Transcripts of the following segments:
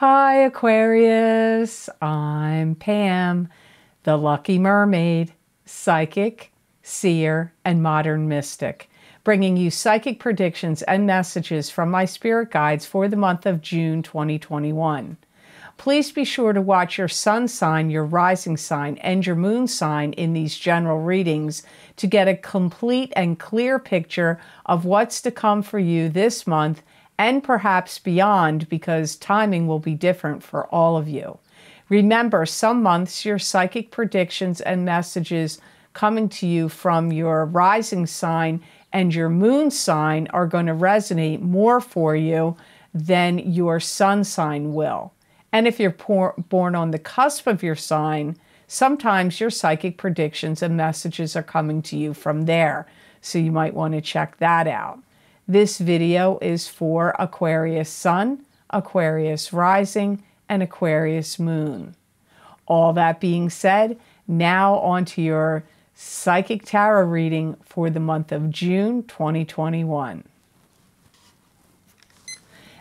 Hi, Aquarius. I'm Pam, the lucky mermaid, psychic, seer, and modern mystic, bringing you psychic predictions and messages from my spirit guides for the month of June 2021. Please be sure to watch your sun sign, your rising sign, and your moon sign in these general readings to get a complete and clear picture of what's to come for you this month and perhaps beyond because timing will be different for all of you. Remember, some months your psychic predictions and messages coming to you from your rising sign and your moon sign are going to resonate more for you than your sun sign will. And if you're por- born on the cusp of your sign, sometimes your psychic predictions and messages are coming to you from there. So you might want to check that out. This video is for Aquarius Sun, Aquarius Rising, and Aquarius Moon. All that being said, now on to your Psychic Tarot reading for the month of June 2021.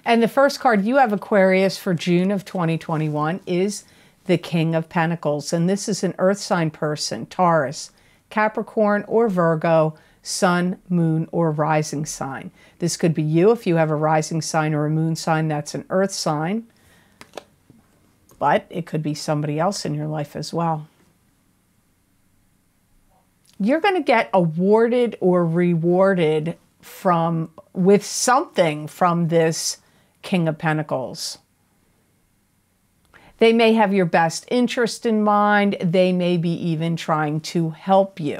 And the first card you have, Aquarius, for June of 2021 is the King of Pentacles. And this is an earth sign person, Taurus, Capricorn, or Virgo sun, moon, or rising sign. This could be you if you have a rising sign or a moon sign that's an earth sign, but it could be somebody else in your life as well. You're going to get awarded or rewarded from with something from this King of Pentacles. They may have your best interest in mind. They may be even trying to help you.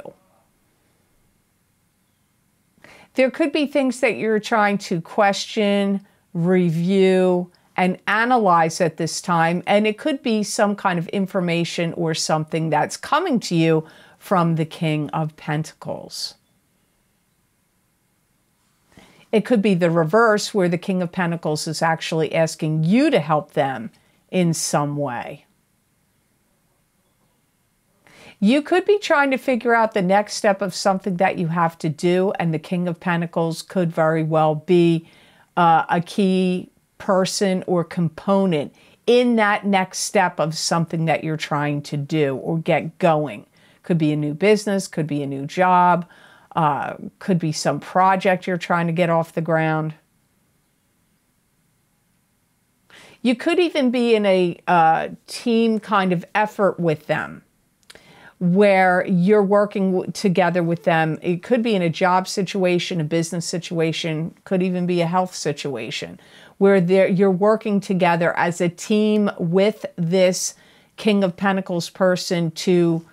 There could be things that you're trying to question, review, and analyze at this time. And it could be some kind of information or something that's coming to you from the King of Pentacles. It could be the reverse, where the King of Pentacles is actually asking you to help them in some way. You could be trying to figure out the next step of something that you have to do, and the King of Pentacles could very well be uh, a key person or component in that next step of something that you're trying to do or get going. Could be a new business, could be a new job, uh, could be some project you're trying to get off the ground. You could even be in a uh, team kind of effort with them where you're working together with them. It could be in a job situation, a business situation, could even be a health situation where you're working together as a team with this King of Pentacles person to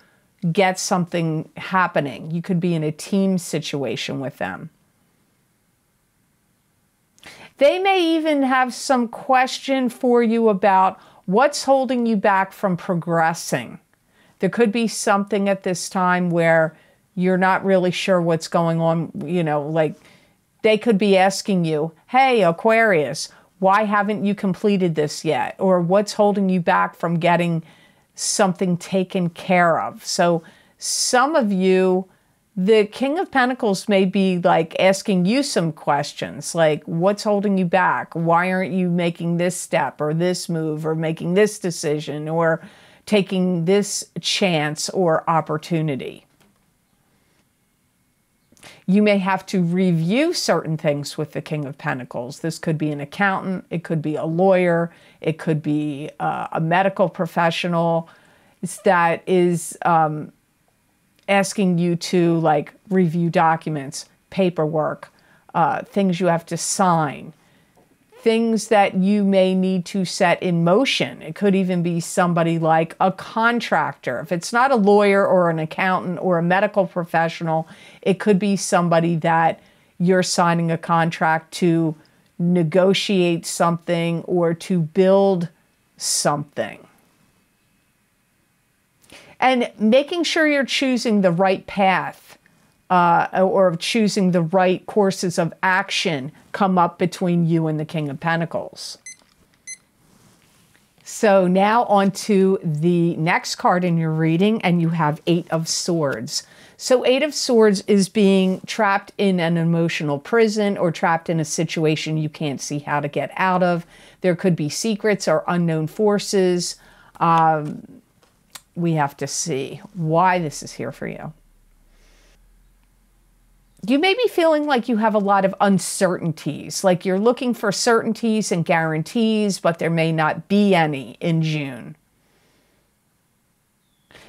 get something happening. You could be in a team situation with them. They may even have some question for you about what's holding you back from progressing there could be something at this time where you're not really sure what's going on. You know, like they could be asking you, hey, Aquarius, why haven't you completed this yet? Or what's holding you back from getting something taken care of? So, some of you, the King of Pentacles may be like asking you some questions like, what's holding you back? Why aren't you making this step or this move or making this decision? Or, taking this chance or opportunity. You may have to review certain things with the King of Pentacles. This could be an accountant, it could be a lawyer, it could be uh, a medical professional that is um, asking you to like review documents, paperwork, uh, things you have to sign things that you may need to set in motion. It could even be somebody like a contractor. If it's not a lawyer or an accountant or a medical professional, it could be somebody that you're signing a contract to negotiate something or to build something. And making sure you're choosing the right path uh, or of choosing the right courses of action come up between you and the King of Pentacles. So now on to the next card in your reading, and you have Eight of Swords. So, Eight of Swords is being trapped in an emotional prison or trapped in a situation you can't see how to get out of. There could be secrets or unknown forces. Um, we have to see why this is here for you you may be feeling like you have a lot of uncertainties, like you're looking for certainties and guarantees, but there may not be any in June.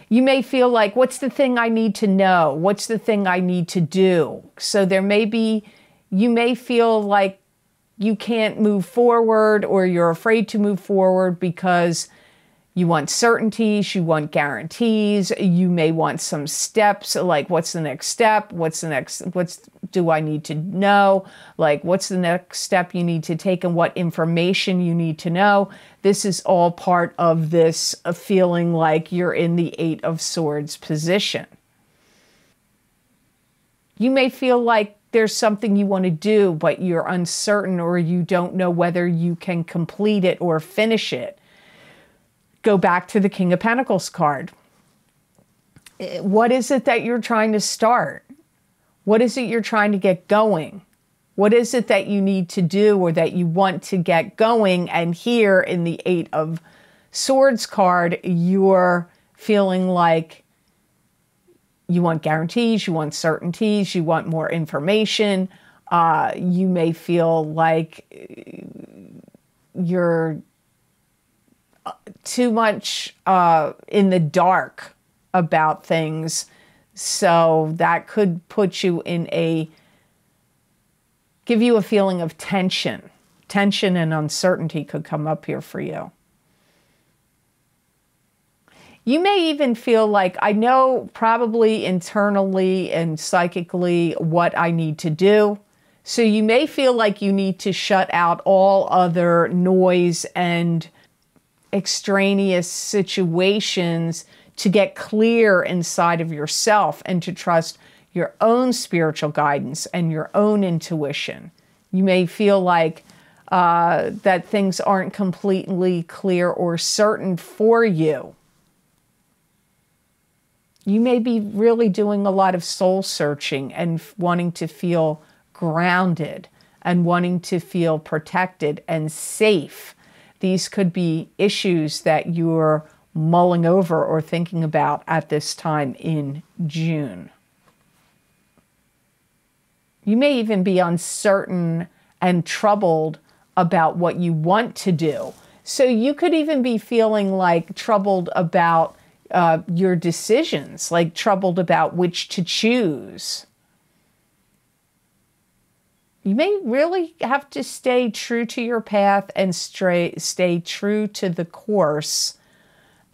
You may feel like, what's the thing I need to know? What's the thing I need to do? So there may be, you may feel like you can't move forward or you're afraid to move forward because you want certainties, you want guarantees, you may want some steps like what's the next step? What's the next what's do I need to know? Like what's the next step you need to take and what information you need to know? This is all part of this uh, feeling like you're in the 8 of swords position. You may feel like there's something you want to do, but you're uncertain or you don't know whether you can complete it or finish it go back to the King of Pentacles card. What is it that you're trying to start? What is it you're trying to get going? What is it that you need to do or that you want to get going? And here in the Eight of Swords card, you're feeling like you want guarantees, you want certainties, you want more information. Uh, you may feel like you're too much uh, in the dark about things. So that could put you in a, give you a feeling of tension. Tension and uncertainty could come up here for you. You may even feel like I know probably internally and psychically what I need to do. So you may feel like you need to shut out all other noise and extraneous situations to get clear inside of yourself and to trust your own spiritual guidance and your own intuition. You may feel like uh, that things aren't completely clear or certain for you. You may be really doing a lot of soul searching and wanting to feel grounded and wanting to feel protected and safe these could be issues that you're mulling over or thinking about at this time in June. You may even be uncertain and troubled about what you want to do. So you could even be feeling like troubled about uh, your decisions, like troubled about which to choose you may really have to stay true to your path and stray, stay true to the course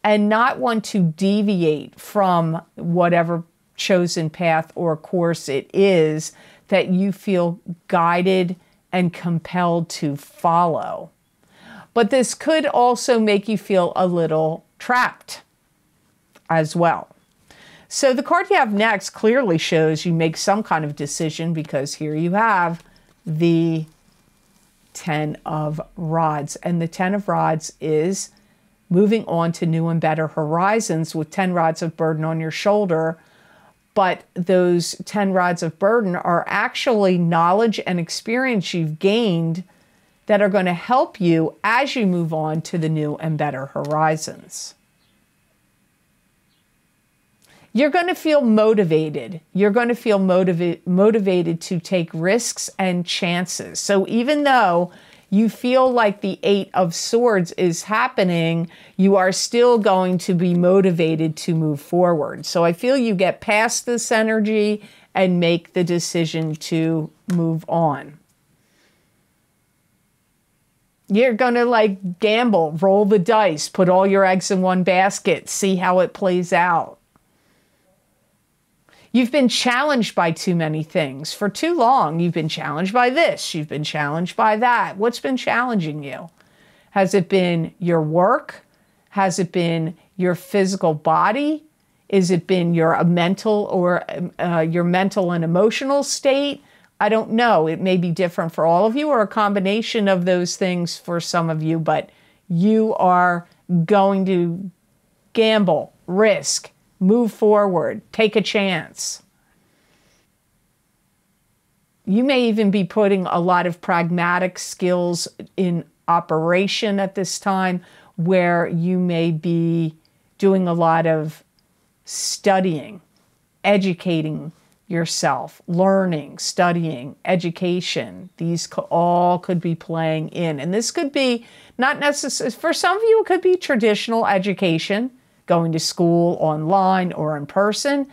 and not want to deviate from whatever chosen path or course it is that you feel guided and compelled to follow. But this could also make you feel a little trapped as well. So the card you have next clearly shows you make some kind of decision because here you have the 10 of rods. And the 10 of rods is moving on to new and better horizons with 10 rods of burden on your shoulder. But those 10 rods of burden are actually knowledge and experience you've gained that are going to help you as you move on to the new and better horizons you're going to feel motivated. You're going to feel motiva- motivated to take risks and chances. So even though you feel like the Eight of Swords is happening, you are still going to be motivated to move forward. So I feel you get past this energy and make the decision to move on. You're going to like gamble, roll the dice, put all your eggs in one basket, see how it plays out. You've been challenged by too many things. For too long, you've been challenged by this, you've been challenged by that. What's been challenging you? Has it been your work? Has it been your physical body? Is it been your mental or uh, your mental and emotional state? I don't know. It may be different for all of you or a combination of those things for some of you, but you are going to gamble, risk, move forward, take a chance. You may even be putting a lot of pragmatic skills in operation at this time where you may be doing a lot of studying, educating yourself, learning, studying, education. These all could be playing in. And this could be not necessarily, for some of you, it could be traditional education, going to school online or in person,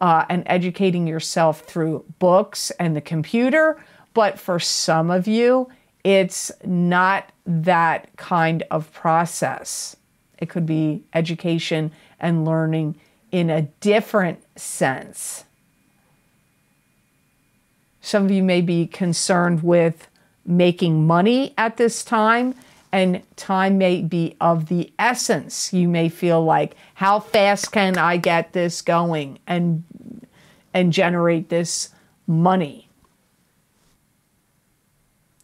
uh, and educating yourself through books and the computer. But for some of you, it's not that kind of process. It could be education and learning in a different sense. Some of you may be concerned with making money at this time, and time may be of the essence. You may feel like, how fast can I get this going and, and generate this money?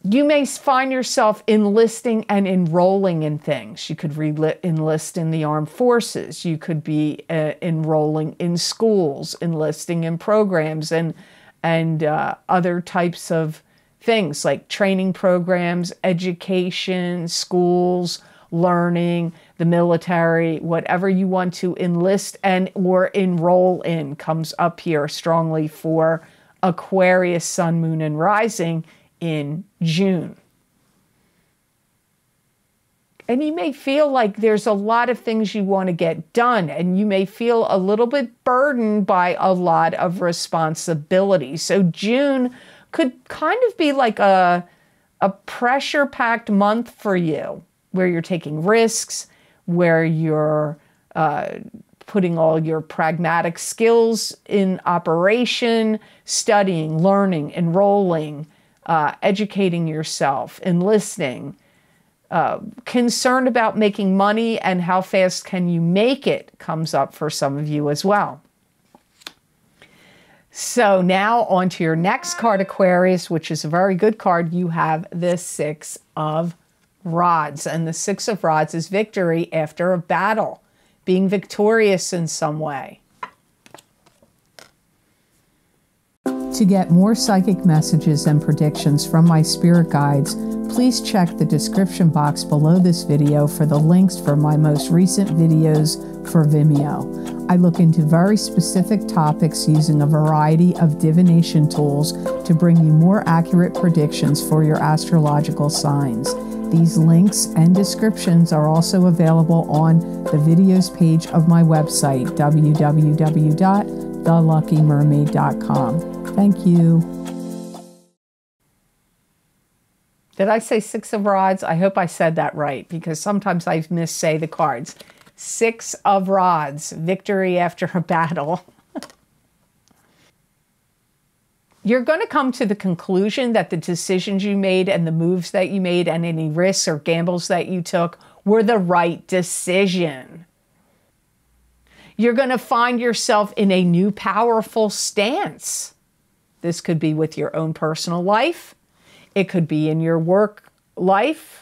You may find yourself enlisting and enrolling in things. You could re- enlist in the armed forces. You could be uh, enrolling in schools, enlisting in programs, and and uh, other types of things like training programs, education, schools, learning, the military, whatever you want to enlist and or enroll in comes up here strongly for Aquarius, Sun, Moon, and Rising in June. And you may feel like there's a lot of things you want to get done, and you may feel a little bit burdened by a lot of responsibility. So, June could kind of be like a, a pressure packed month for you, where you're taking risks, where you're uh, putting all your pragmatic skills in operation, studying, learning, enrolling, uh, educating yourself, enlisting, uh, concerned about making money and how fast can you make it comes up for some of you as well. So now on to your next card, Aquarius, which is a very good card. You have the Six of Rods. And the Six of Rods is victory after a battle, being victorious in some way. To get more psychic messages and predictions from my spirit guides, please check the description box below this video for the links for my most recent videos for Vimeo. I look into very specific topics using a variety of divination tools to bring you more accurate predictions for your astrological signs. These links and descriptions are also available on the videos page of my website, www.theluckymermaid.com. Thank you. Did I say six of rods? I hope I said that right because sometimes I missay the cards. Six of rods, victory after a battle. You're going to come to the conclusion that the decisions you made and the moves that you made and any risks or gambles that you took were the right decision. You're going to find yourself in a new powerful stance. This could be with your own personal life, it could be in your work life,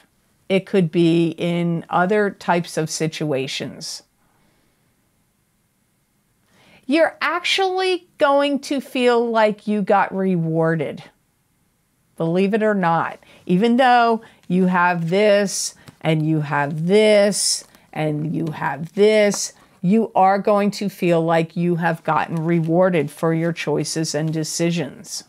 it could be in other types of situations. You're actually going to feel like you got rewarded. Believe it or not. Even though you have this and you have this and you have this, you are going to feel like you have gotten rewarded for your choices and decisions.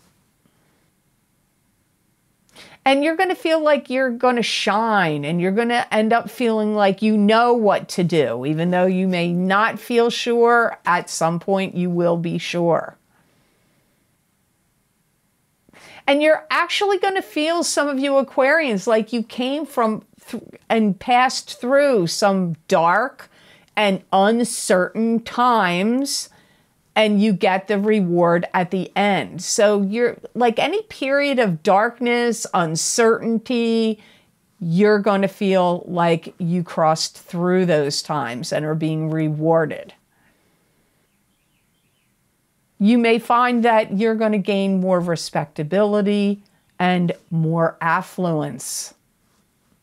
And you're going to feel like you're going to shine and you're going to end up feeling like you know what to do. Even though you may not feel sure, at some point you will be sure. And you're actually going to feel, some of you Aquarians, like you came from and passed through some dark, and uncertain times and you get the reward at the end. So you're like any period of darkness, uncertainty, you're going to feel like you crossed through those times and are being rewarded. You may find that you're going to gain more respectability and more affluence,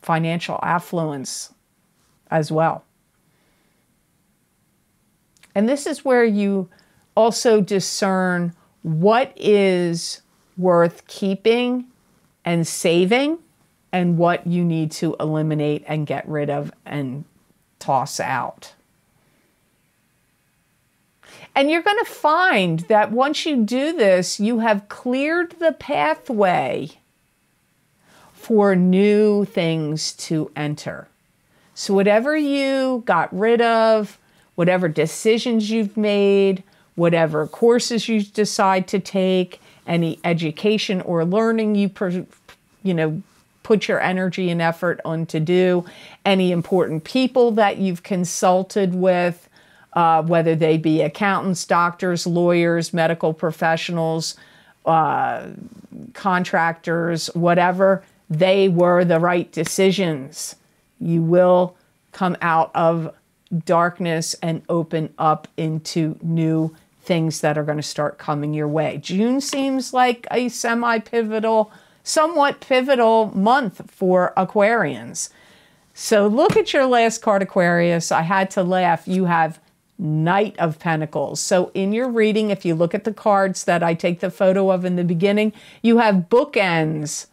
financial affluence as well. And this is where you also discern what is worth keeping and saving and what you need to eliminate and get rid of and toss out. And you're going to find that once you do this, you have cleared the pathway for new things to enter. So, whatever you got rid of, whatever decisions you've made, whatever courses you decide to take, any education or learning you, you know, put your energy and effort on to do, any important people that you've consulted with, uh, whether they be accountants, doctors, lawyers, medical professionals, uh, contractors, whatever, they were the right decisions. You will come out of darkness and open up into new things that are going to start coming your way. June seems like a semi pivotal, somewhat pivotal month for Aquarians. So look at your last card, Aquarius. I had to laugh. You have Knight of Pentacles. So in your reading, if you look at the cards that I take the photo of in the beginning, you have bookends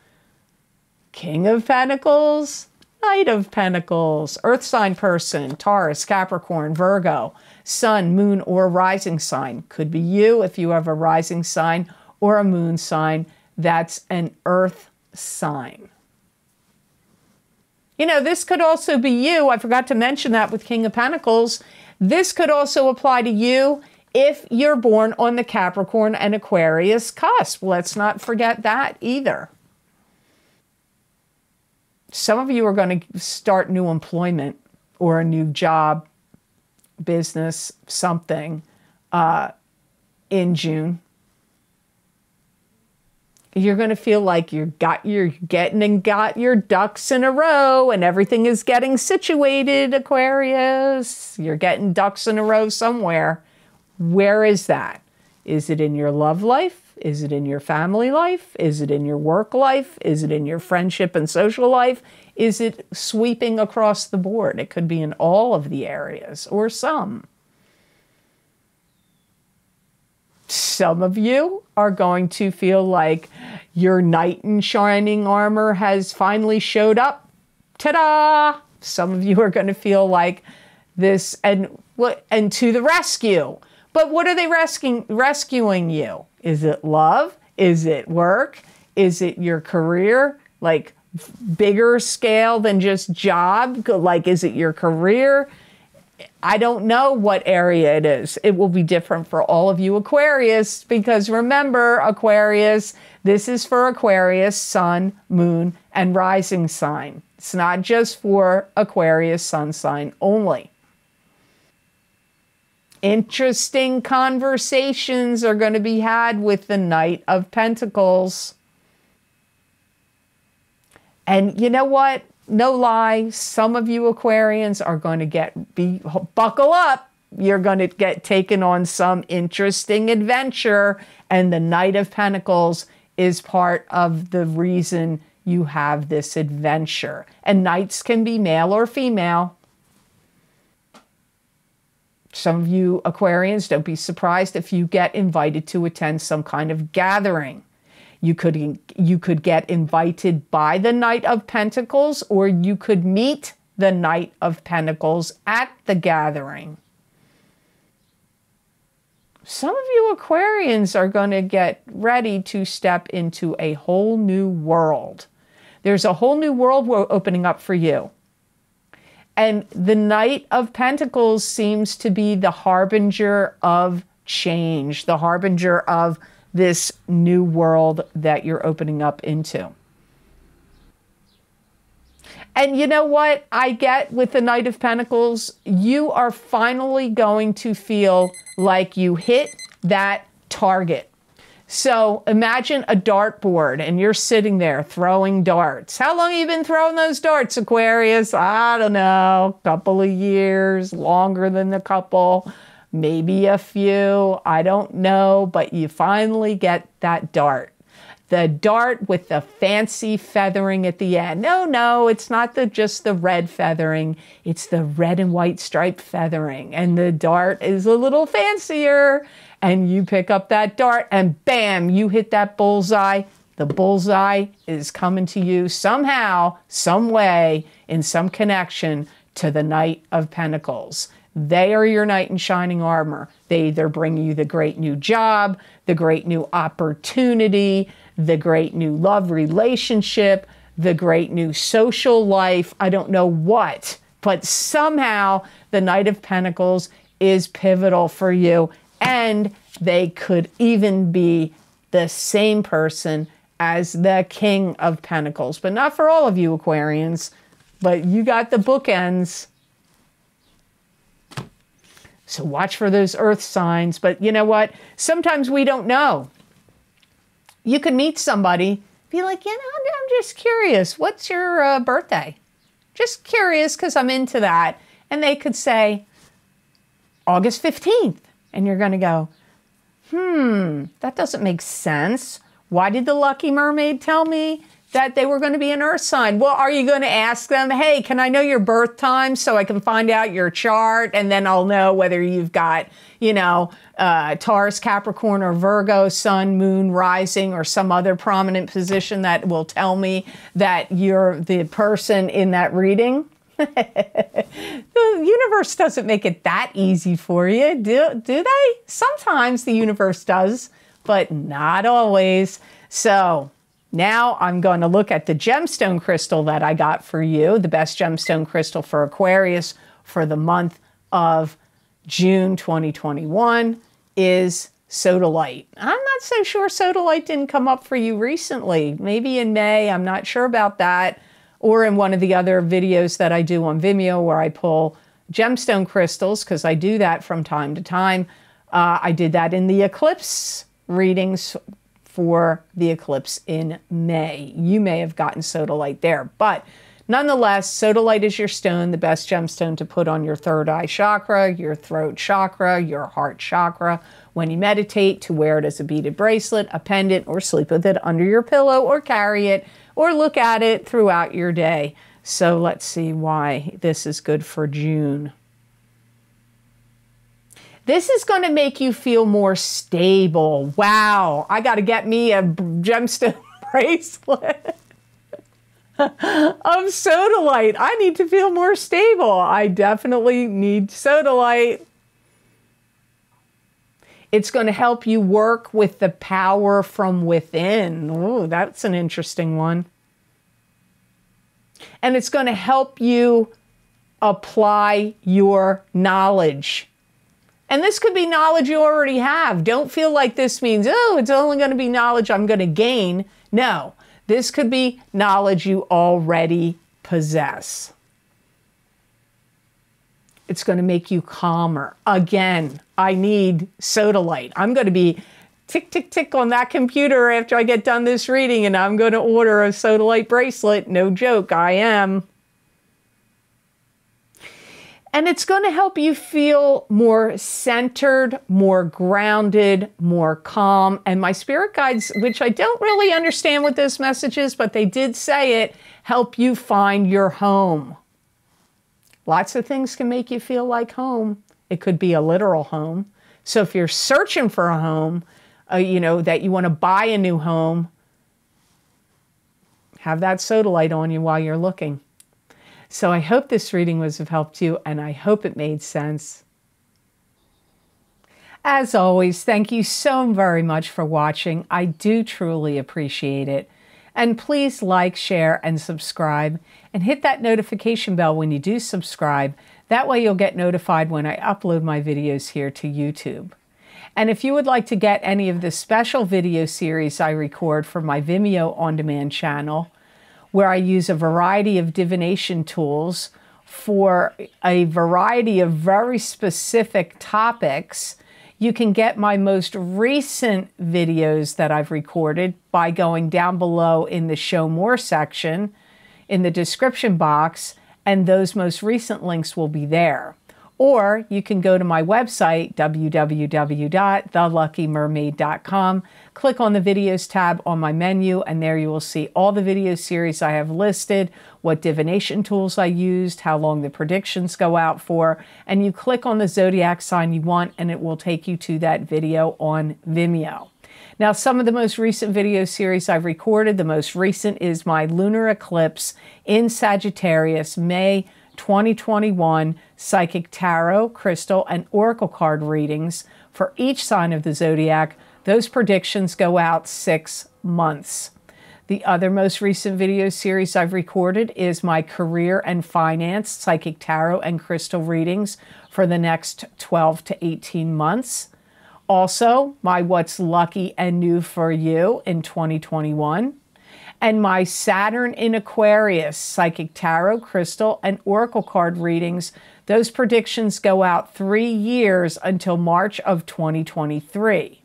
King of Pentacles, Knight of Pentacles, Earth sign person, Taurus, Capricorn, Virgo, Sun, Moon, or rising sign. Could be you if you have a rising sign or a moon sign. That's an Earth sign. You know, this could also be you. I forgot to mention that with King of Pentacles. This could also apply to you if you're born on the Capricorn and Aquarius cusp. Let's not forget that either. Some of you are going to start new employment or a new job, business, something uh, in June. You're going to feel like you got your getting and got your ducks in a row and everything is getting situated, Aquarius. You're getting ducks in a row somewhere. Where is that? Is it in your love life? Is it in your family life? Is it in your work life? Is it in your friendship and social life? Is it sweeping across the board? It could be in all of the areas or some. Some of you are going to feel like your knight in shining armor has finally showed up. Ta da! Some of you are going to feel like this and and to the rescue. But what are they rescuing rescuing you? Is it love? Is it work? Is it your career? Like bigger scale than just job? Like, is it your career? I don't know what area it is. It will be different for all of you Aquarius because remember, Aquarius, this is for Aquarius, sun, moon, and rising sign. It's not just for Aquarius sun sign only. Interesting conversations are going to be had with the Knight of Pentacles. And you know what? No lie, some of you Aquarians are going to get be buckle up. You're going to get taken on some interesting adventure and the Knight of Pentacles is part of the reason you have this adventure. And knights can be male or female. Some of you Aquarians, don't be surprised if you get invited to attend some kind of gathering. You could, you could get invited by the Knight of Pentacles, or you could meet the Knight of Pentacles at the gathering. Some of you Aquarians are going to get ready to step into a whole new world. There's a whole new world opening up for you. And the Knight of Pentacles seems to be the harbinger of change, the harbinger of this new world that you're opening up into. And you know what I get with the Knight of Pentacles? You are finally going to feel like you hit that target. So imagine a dartboard and you're sitting there throwing darts. How long have you been throwing those darts, Aquarius? I don't know, a couple of years, longer than a couple, maybe a few, I don't know, but you finally get that dart. the dart with the fancy feathering at the end. No, no, it's not the just the red feathering. It's the red and white striped feathering. And the dart is a little fancier. And you pick up that dart and bam, you hit that bullseye. The bullseye is coming to you somehow, some way, in some connection to the Knight of Pentacles. They are your knight in shining armor. They either bring you the great new job, the great new opportunity, the great new love relationship, the great new social life. I don't know what, but somehow the Knight of Pentacles is pivotal for you. And they could even be the same person as the King of Pentacles, but not for all of you Aquarians. But you got the bookends so watch for those earth signs. But you know what? Sometimes we don't know. You can meet somebody, be like, you know, I'm just curious. What's your uh, birthday? Just curious because I'm into that. And they could say, August 15th. And you're going to go, hmm, that doesn't make sense. Why did the lucky mermaid tell me that they were going to be an earth sign. Well, are you going to ask them, hey, can I know your birth time so I can find out your chart and then I'll know whether you've got, you know, uh, Taurus, Capricorn, or Virgo, Sun, Moon, Rising, or some other prominent position that will tell me that you're the person in that reading? the universe doesn't make it that easy for you, do, do they? Sometimes the universe does, but not always. So, now I'm going to look at the gemstone crystal that I got for you, the best gemstone crystal for Aquarius for the month of June 2021 is sodalite. I'm not so sure sodalite didn't come up for you recently. Maybe in May, I'm not sure about that. Or in one of the other videos that I do on Vimeo where I pull gemstone crystals, because I do that from time to time. Uh, I did that in the eclipse readings for the eclipse in May. You may have gotten sodalite there, but nonetheless, sodalite is your stone, the best gemstone to put on your third eye chakra, your throat chakra, your heart chakra. When you meditate, to wear it as a beaded bracelet, a pendant, or sleep with it under your pillow, or carry it, or look at it throughout your day. So let's see why this is good for June. This is going to make you feel more stable. Wow, I got to get me a gemstone bracelet of sodalite. I need to feel more stable. I definitely need sodalite. It's going to help you work with the power from within. Oh, that's an interesting one. And it's going to help you apply your knowledge and this could be knowledge you already have. Don't feel like this means, oh, it's only going to be knowledge I'm going to gain. No, this could be knowledge you already possess. It's going to make you calmer. Again, I need sodalite. I'm going to be tick, tick, tick on that computer after I get done this reading, and I'm going to order a sodalite bracelet. No joke, I am. And it's going to help you feel more centered, more grounded, more calm. And my spirit guides, which I don't really understand what this message is, but they did say it, help you find your home. Lots of things can make you feel like home. It could be a literal home. So if you're searching for a home, uh, you know, that you want to buy a new home, have that sodalite on you while you're looking. So I hope this reading was of help to you and I hope it made sense. As always, thank you so very much for watching. I do truly appreciate it. And please like, share, and subscribe, and hit that notification bell when you do subscribe. That way you'll get notified when I upload my videos here to YouTube. And if you would like to get any of the special video series I record for my Vimeo on-demand channel, where I use a variety of divination tools for a variety of very specific topics. You can get my most recent videos that I've recorded by going down below in the Show More section in the description box, and those most recent links will be there. or you can go to my website, www.theluckymermaid.com, click on the videos tab on my menu, and there you will see all the video series I have listed, what divination tools I used, how long the predictions go out for, and you click on the zodiac sign you want, and it will take you to that video on Vimeo. Now, some of the most recent video series I've recorded, the most recent is my lunar eclipse in Sagittarius, May 2021 psychic tarot, crystal, and oracle card readings for each sign of the zodiac. Those predictions go out six months. The other most recent video series I've recorded is my career and finance psychic tarot and crystal readings for the next 12 to 18 months. Also, my What's Lucky and New for You in 2021 and my Saturn in Aquarius psychic tarot, crystal, and oracle card readings. Those predictions go out three years until March of 2023.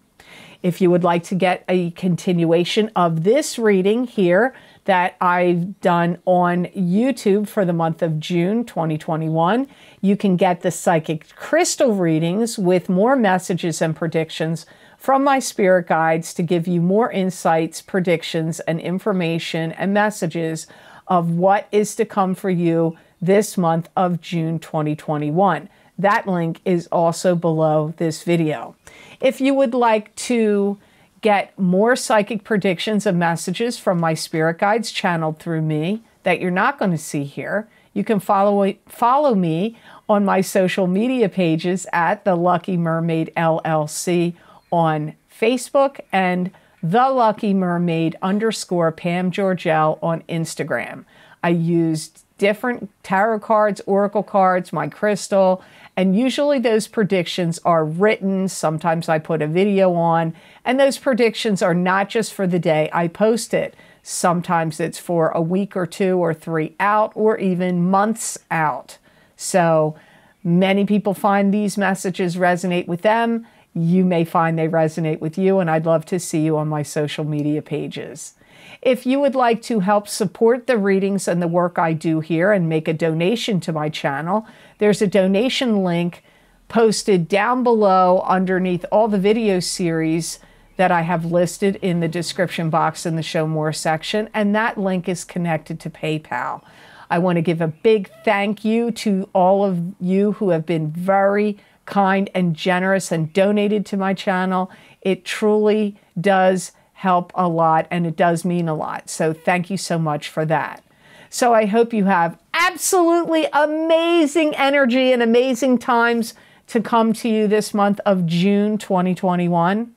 If you would like to get a continuation of this reading here that I've done on YouTube for the month of June 2021, you can get the psychic crystal readings with more messages and predictions from my spirit guides to give you more insights, predictions, and information and messages of what is to come for you this month of June 2021. That link is also below this video. If you would like to get more psychic predictions and messages from my spirit guides channeled through me that you're not going to see here, you can follow, follow me on my social media pages at the Lucky Mermaid LLC on Facebook and the Lucky Mermaid underscore Pam Georgel on Instagram. I used different tarot cards, oracle cards, my crystal, and usually those predictions are written. Sometimes I put a video on, and those predictions are not just for the day I post it. Sometimes it's for a week or two or three out, or even months out. So many people find these messages resonate with them you may find they resonate with you, and I'd love to see you on my social media pages. If you would like to help support the readings and the work I do here and make a donation to my channel, there's a donation link posted down below underneath all the video series that I have listed in the description box in the Show More section, and that link is connected to PayPal. I want to give a big thank you to all of you who have been very kind and generous and donated to my channel. It truly does help a lot and it does mean a lot. So thank you so much for that. So I hope you have absolutely amazing energy and amazing times to come to you this month of June 2021.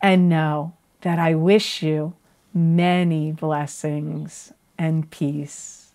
And know that I wish you many blessings and peace.